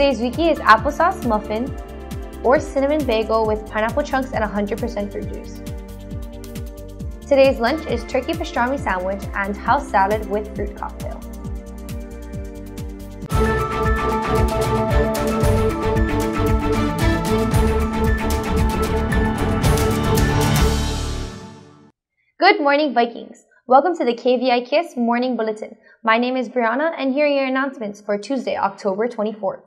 Today's wiki is applesauce muffin or cinnamon bagel with pineapple chunks and 100% fruit juice. Today's lunch is turkey pastrami sandwich and house salad with fruit cocktail. Good morning, Vikings! Welcome to the KVIKS Morning Bulletin. My name is Brianna, and here are your announcements for Tuesday, October 24th.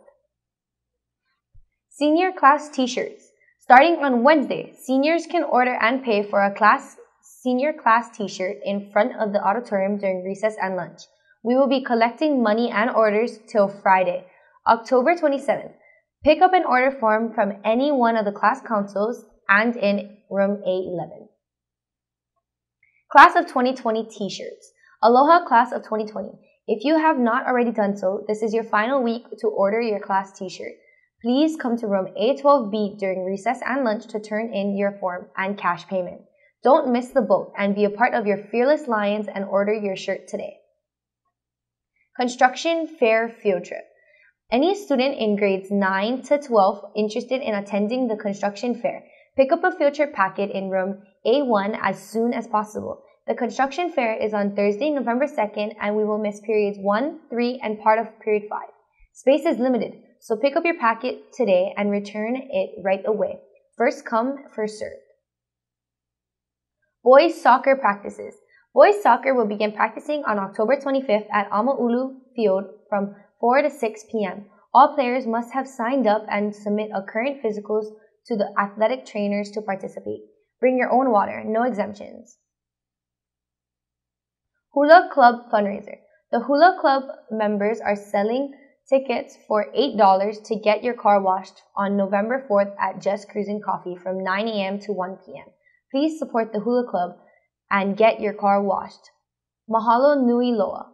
Senior class t-shirts. Starting on Wednesday, seniors can order and pay for a class senior class t-shirt in front of the auditorium during recess and lunch. We will be collecting money and orders till Friday, October 27th. Pick up an order form from any one of the class councils and in room A11. Class of 2020 t-shirts. Aloha Class of 2020. If you have not already done so, this is your final week to order your class t-shirt. Please come to room A12B during recess and lunch to turn in your form and cash payment. Don't miss the boat and be a part of your Fearless Lions and order your shirt today. Construction Fair Field Trip. Any student in grades 9 to 12 interested in attending the construction fair, pick up a field trip packet in room A1 as soon as possible. The construction fair is on Thursday, November 2nd, and we will miss periods 1, 3, and part of period 5. Space is limited, so pick up your packet today and return it right away. First come, first served. Boys soccer practices. Boys soccer will begin practicing on October 25th at Amaulu Field from 4 to 6 p.m. All players must have signed up and submit a current physicals to the athletic trainers to participate. Bring your own water, no exemptions. Hula Club fundraiser. The Hula Club members are selling tickets for $8 to get your car washed on November 4th at Just Cruising Coffee from 9 a.m. to 1 p.m. Please support the Hula Club and get your car washed. Mahalo Nui Loa.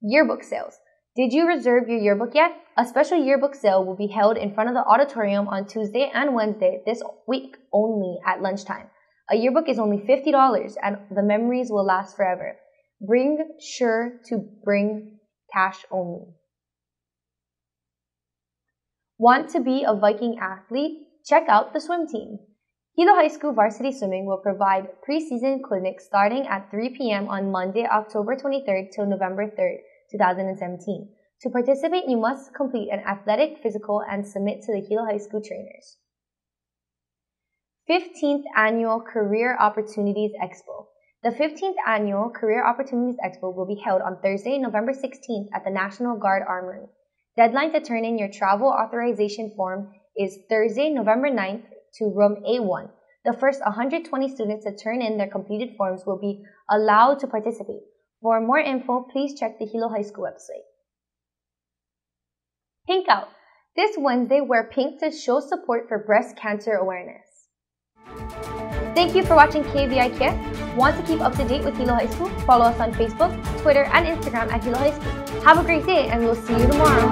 Yearbook sales. Did you reserve your yearbook yet? A special yearbook sale will be held in front of the auditorium on Tuesday and Wednesday this week only at lunchtime. A yearbook is only $50 and the memories will last forever. Bring sure to bring cash only. Want to be a Viking athlete? Check out the swim team. Hilo High School Varsity Swimming will provide preseason clinics starting at 3 p.m. on Monday, October 23rd till November 3rd, 2017. To participate, you must complete an athletic physical and submit to the Hilo High School trainers. 15th Annual Career Opportunities Expo. The 15th Annual Career Opportunities Expo will be held on Thursday, November 16th at the National Guard Armory. Deadline to turn in your travel authorization form is Thursday, November 9th to room A1. The first 120 students to turn in their completed forms will be allowed to participate. For more info, please check the Hilo High School website. Pink Out. This Wednesday, wear pink to show support for breast cancer awareness. Thank you for watching KVIKS. Want to keep up to date with Hilo High School? Follow us on Facebook, Twitter, and Instagram at Hilo High School. Have a great day, and we'll see you tomorrow.